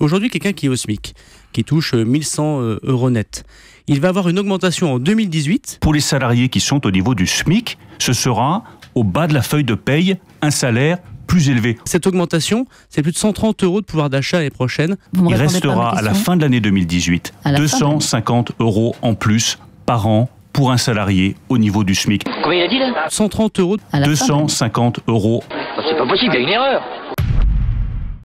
Aujourd'hui, quelqu'un qui est au SMIC, qui touche euh, 1100 euh, euros net, il va avoir une augmentation en 2018. Pour les salariés qui sont au niveau du SMIC, ce sera au bas de la feuille de paye un salaire plus élevé. Cette augmentation, c'est plus de 130 euros de pouvoir d'achat l'année prochaine. Il restera à la fin de l'année 2018 250 euros en plus par an pour un salarié au niveau du SMIC. Combien il a dit là? 130 euros. 250 euros. C'est pas possible, il y a une erreur.